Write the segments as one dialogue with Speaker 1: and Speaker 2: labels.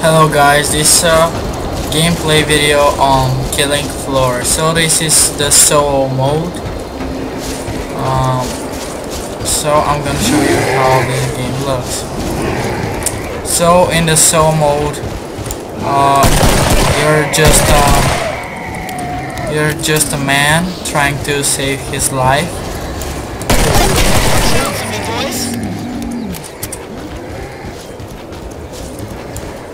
Speaker 1: Hello guys, this is a gameplay video on Killing Floor. So this is the solo mode. Um, so I'm gonna show you how this game looks. So in the solo mode, uh, you're just uh, you're just a man trying to save his life.
Speaker 2: Shout to me, boys.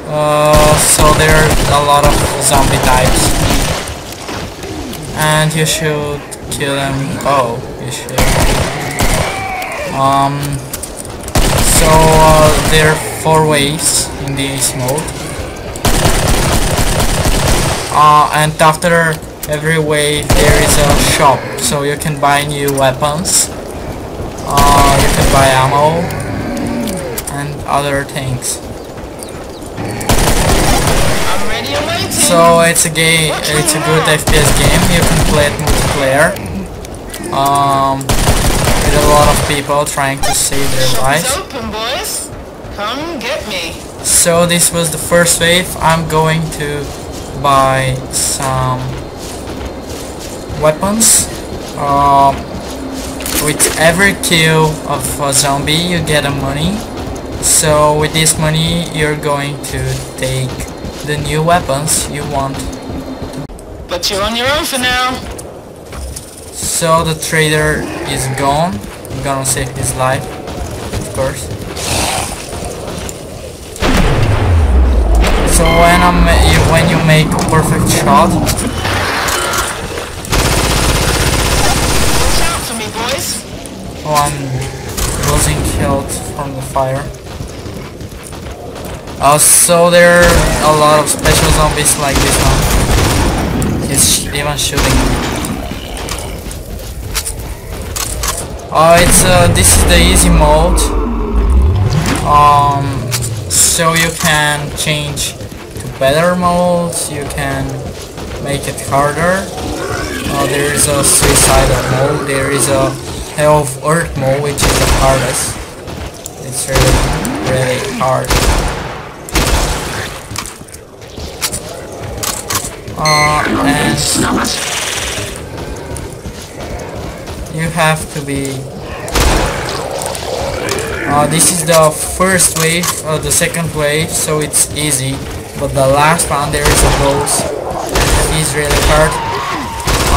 Speaker 1: Uh, so there are a lot of zombie types. And you should kill them. Oh, you should. Um, so uh, there are four ways in this mode. Uh, and after every wave there is a shop, so you can buy new weapons. Uh, you can buy ammo and other things.
Speaker 2: I'm ready and waiting.
Speaker 1: So it's a game. It's a good FPS game. You can play it multiplayer. Um, with a lot of people trying to save their lives.
Speaker 2: open, boys. Come get me.
Speaker 1: So this was the first wave. I'm going to buy some weapons. Um, with every kill of a zombie, you get a money. So with this money, you're going to take the new weapons you want
Speaker 2: But you're on your own for now.
Speaker 1: So the trader is gone. I'm gonna save his life, of course. So when I'm when you make a perfect shot,
Speaker 2: Watch out for me, boys.
Speaker 1: one wasn't killed from the fire. Uh, so there are a lot of special zombies like this one. He's even shooting. Uh, it's uh, this is the easy mode. Um, so you can change to better modes. You can make it harder. Uh, there is a suicidal mode. There is a hell of earth mode, which is the hardest. It's really, really hard. Uh, and you have to be. Uh, this is the first wave uh, the second wave so it's easy. But the last one there is a boss and he's really hard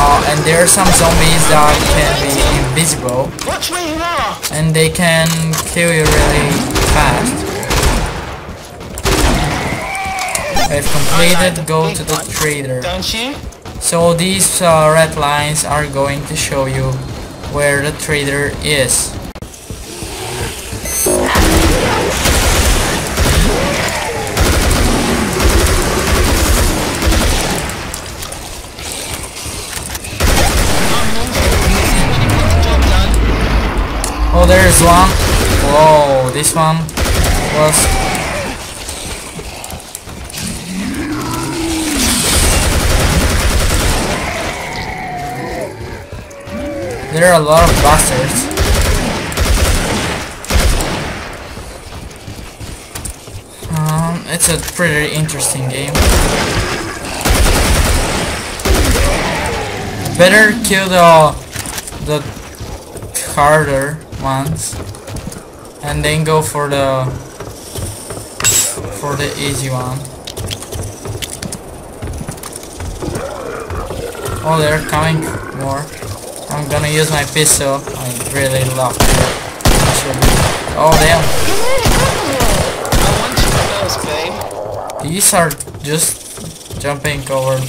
Speaker 1: uh, and there are some zombies that can be invisible.
Speaker 2: Watch where you are.
Speaker 1: and they can kill you really fast I've completed go to the trader so these uh, red lines are going to show you where the trader is. Oh, there is one. Whoa, this one was. There are a lot of bastards. Um, it's a pretty interesting game. Better kill the the harder ones and then go for the for the easy one. Oh, they're coming more. I'm gonna use my pistol. I really love it. Oh damn!
Speaker 2: I want you first, babe.
Speaker 1: These are just jumping over.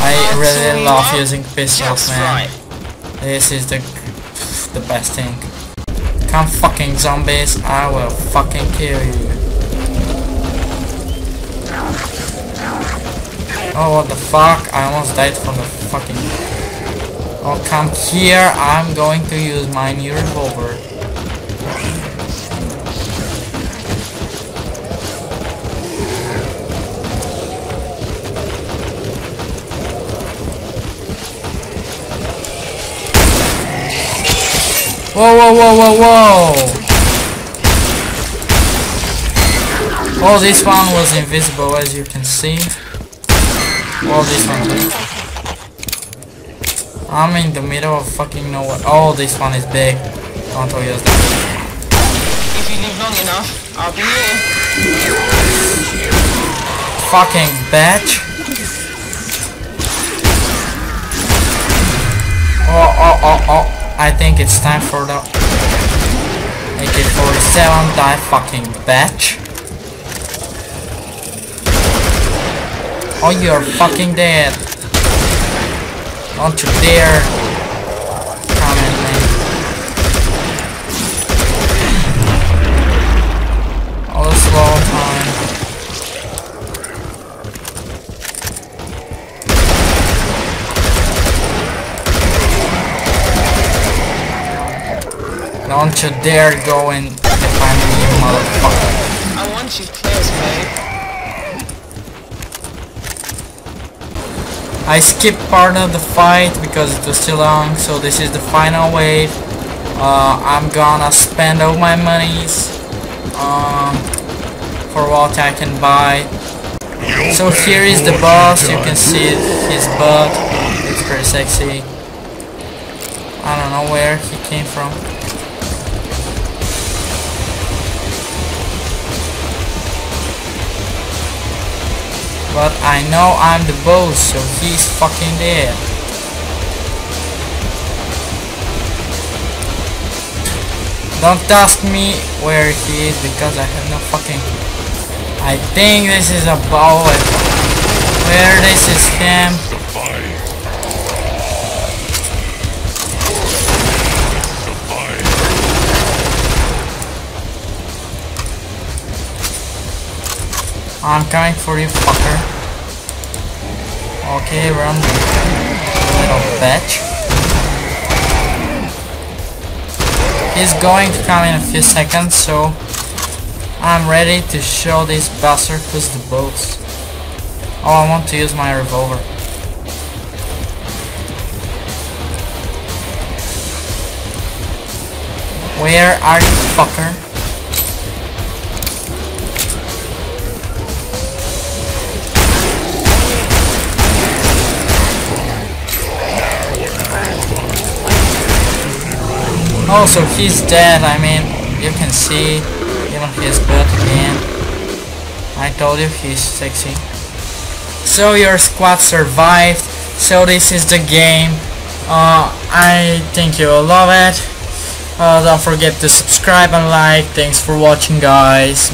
Speaker 1: I really love using pistols, man. This is the the best thing. Come fucking zombies, I will fucking kill you. Oh what the fuck? I almost died from the fucking Oh come here, I'm going to use my new revolver. Whoa, whoa, whoa, whoa, whoa! Oh, this one was invisible as you can see. Oh, this one too. I'm in the middle of fucking nowhere. Oh, this one is big. Don't use that.
Speaker 2: If you live long enough, I'll be here.
Speaker 1: Fucking bitch. Oh, oh, oh, oh. I think it's time for the AK-47 die fucking bitch. Oh, you're fucking dead. Don't you dare come at me. All slow time. Don't you dare go I'm you motherfucker.
Speaker 2: I want you close, babe.
Speaker 1: I skipped part of the fight because it was too long, so this is the final wave. Uh, I'm gonna spend all my monies um, for what I can buy. So here is the boss, you can see his butt, it's pretty sexy. I don't know where he came from. But I know I'm the boss, so he's fucking there. Don't ask me where he is because I have no fucking I think this is a bullet. Where this is him. I'm coming for you, fucker. Okay, run, the little bitch. He's going to come in a few seconds, so I'm ready to show this bastard who's the boss. Oh, I want to use my revolver. Where are you, fucker? Oh, so he's dead. I mean, you can see even his butt again. I told you he's sexy. So your squad survived. So this is the game. Uh, I think you'll love it. Uh, don't forget to subscribe and like. Thanks for watching, guys.